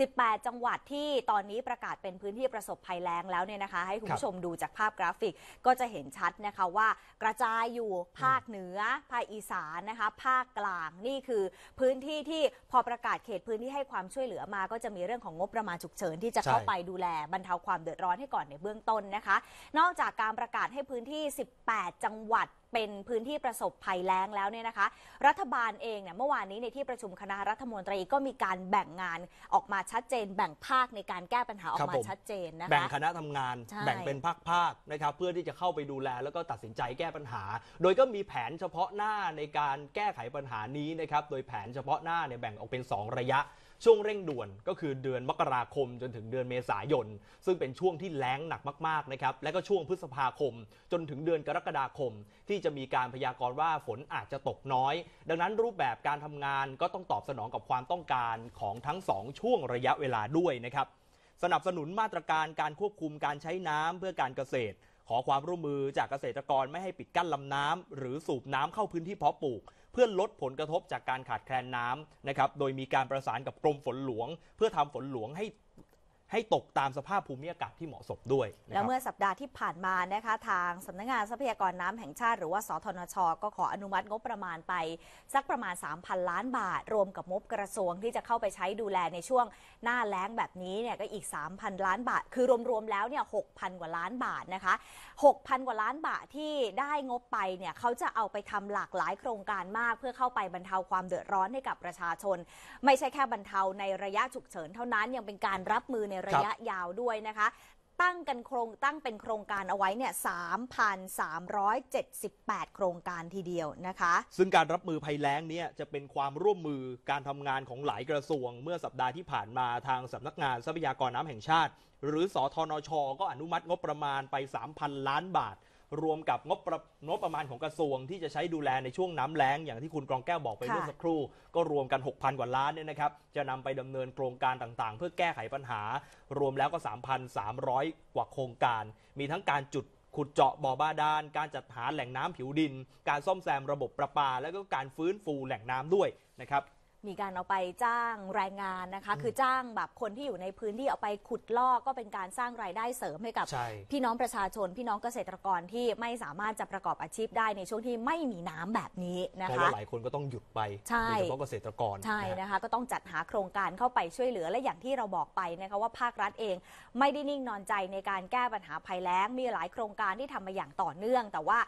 18 จังหวัดที่ตอนนี้ประกาศเป็นพื้นที่ประสบภัยแล้งแล้วเนี่ยนะคะ ให้คุณผู้ชมดูจากภาพกราฟิกก็จะเห็นชัดนะคะว่ากระจายอยู่ภาคเหนือ ภาคอีสานนะคะ ภาคกลางนี่คือพื้นที่ที่พอประกาศเขตพื้นที่ให้ความช่วยเหลือมา ก็จะมีเรื่องของงบประมาณฉุกเฉินที่จะเข้าใช่ไปดูแลบรรเทาความเดือดร้อนให้ก่อนในเบื้องต้นนะคะ นอกจากการประกาศให้พื้นที่ 18 จังหวัด เป็นพื้นที่ประสบภัยแล้งแล้วเนี่ยนะคะ รัฐบาลเองเนี่ยเมื่อวานนี้ในที่ประชุมคณะรัฐมนตรีก็มีการแบ่งงานออกมาชัดเจน แบ่งภาคในการแก้ปัญหาออครักบมาผมชัดเจนนะแบ่งคะคณะทำงานใช่แบ่งเป็นภาคๆนะครับเพื่อที่จะเข้าไปดูแลแล้วก็ตัดสินใจแก้ปัญหา โดยก็มีแผนเฉพาะหน้าในการแก้ไขปัญหานี้นะครับโดยแผนเฉพาะหน้าเนี่ยแบ่งออกเป็น 2 ระยะ ช่วงเร่งด่วนก็คือเดือนมกราคมจนถึงเดือนเมษายน ซึ่งเป็นช่วงที่แล้งหนักมากๆนะครับและก็ช่วงพฤษภาคม จนถึงเดือนกรกฎาคม ที่จะมีการพยากรณ์ว่าฝนอาจจะตกน้อย ดังนั้นรูปแบบการทำงานก็ต้องตอบสนองกับความต้องการของทั้งสองช่วงระยะเวลาด้วยนะครับสนับสนุนมาตรการการควบคุมการใช้น้ำเพื่อการเกษตร อความร่วมมือจากเกษตรกรไม่ให้ปิดกั้นลำน้ำหรือสูบน้ำเข้าพื้นที่เพาะปลูก เพื่อลดผลกระทบจากการขาดแคลนน้ำนะครับโดยมีการประสานกับกรมฝนหลวง เพื่อทำฝนหลวงให้ ให้ตกตามสภาพภูมิอากาศที่เหมาะสมด้วยนะคแล้วเมื่อสัปดาห์ที่ผ่านมานะคะทางสำนักงานทรัพยากรน้ำแห่งชาติ หรือว่าสทนช ก็ขออนุมัติงบประมาณไป สักประมาณ 3,000 ล้านบาท รวมกับงบกระทรวงที่จะเข้าไปใช้ดูแลในช่วงหน้าแล้งแบบนี้เนี่ยก็อีก 3,000 ล้านบาท คือรวมๆแล้วเนี่ย6,000 กว่าล้านบาทนะคะ 6,000 กว่าล้านบาทที่ได้งบไปเนี่ยเขาจะเอาไปทำหลากหลายโครงการมาก เพื่อเข้าไปบรรเทาความเดือดร้อนให้กับประชาชน ไม่ใช่แค่บรรเทาในระยะฉุกเฉินเท่านั้นยังเป็นการรับมือในระยะยาวด้วยนะคะตั้งกันโครงตั้งเป็นโครงการเอาไว้เนี่ย 3,378 โครงการทีเดียวนะคะ ซึ่งการรับมือภัยแล้งเนี่ยจะเป็นความร่วมมือการทำงานของหลายกระทรวง เมื่อสัปดาห์ที่ผ่านมาทางสำนักงานทรัพยากรน้ำแห่งชาติ หรือสอทนช ก็อนุมัติงบประมาณไป 3,000 ล้านบาท รวมกับงบประงบประมาณของกระทรวงที่จะใช้ดูแลในช่วงน้ำแล้ง อย่างที่คุณกรองแก้วบอกไปค่ะเมื่อสักครู่ ก็รวมกัน 6,000 กว่าล้านเนี่ยนะครับ จะนำไปดำเนินโครงการต่างๆ เพื่อแก้ไขปัญหา รวมแล้วก็ 3,300 กว่าโครงการ มีทั้งการจุดขุดเจาะบ่อบาดาล การจัดหาแหล่งน้ำผิวดิน การซ่อมแซมระบบประปา แล้วก็การฟื้นฟูแหล่งน้ำด้วยนะครับ มีการเอาไปจ้างแรงงานนะคะ คือจ้างแบบคนที่อยู่ในพื้นที่เอาไปขุดลอกก็เป็นการสร้างรายได้เสริมให้กับ ใช่ พี่น้องประชาชน พี่น้องเกษตรกรที่ไม่สามารถจะประกอบอาชีพได้ในช่วงที่ไม่มีน้ำแบบนี้นะเพราะคะ ว่าหลายคนก็ต้องหยุดไปใช่ โดยเฉพาะเกษตรกรใช่นะฮะ นะคะก็ต้องจัดหาโครงการเข้าไปช่วยเหลือและอย่างที่เราบอกไปนะคะว่าภาครัฐเองไม่ได้นิ่งนอนใจในการแก้ปัญหาภัยแล้ง มีหลายโครงการที่ทำมาอย่างต่อเนื่อง แต่ว่า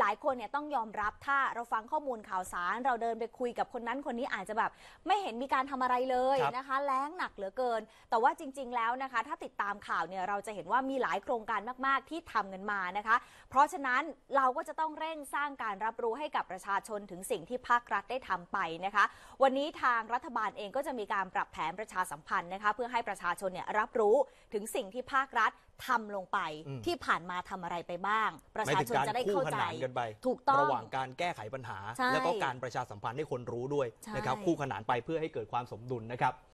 หลาย ๆ คนเนี่ยต้องยอมรับถ้าเราฟังข้อมูลข่าวสาร เราเดินไปคุยกับคนนั้นคนนี้อาจจะแบบไม่เห็นมีการทำอะไรเลยครับนะคะแล้งหนักเหลือเกิน แต่ว่าจริง ๆ แล้วนะคะ ถ้าติดตามข่าวเนี่ยเราจะเห็นว่ามีหลายโครงการมาก ๆ ที่ทำกันมานะคะ เพราะฉะนั้นเราก็จะต้องเร่งสร้างการรับรู้ให้กับประชาชนถึงสิ่งที่ภาครัฐได้ทำไปนะคะ วันนี้ทางรัฐบาลเองก็จะมีการปรับแผนประชาสัมพันธ์นะคะ เพื่อให้ประชาชนเนี่ยรับรู้ถึงสิ่งที่ภาครัฐทำลงไปอืมที่ผ่านมาทำอะไรไปบ้าง ประไม่ชาถึงชนการจะได้คู่เข้าขใจนานกันไปถูกต้องระหว่างการแก้ไขปัญหาใช่แล้วก็การประชาสัมพันธ์ให้คนรู้ด้วยใช่นะครับคู่ขนานไปเพื่อให้เกิดความสมดุลนะครับ